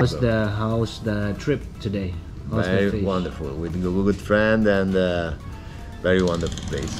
was the trip today? How's very wonderful with a good friend and uh, very wonderful place.